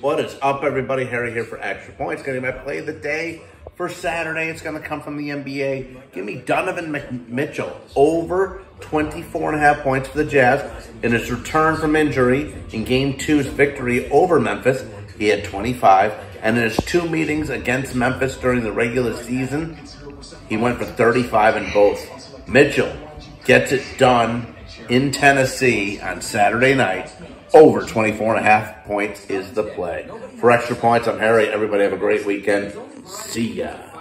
What is up, everybody? Harry here for Extra Points. Getting my play of the day for Saturday. It's going to come from the NBA. Give me Donovan Mitchell over 24 and a half points for the Jazz in his return from injury in Game 2's victory over Memphis. He had 25. And in his two meetings against Memphis during the regular season, he went for 35 in both. Mitchell gets it done in Tennessee on Saturday night. Over 24 and a half points is the play. For extra points, I'm Harry. Everybody have a great weekend. See ya.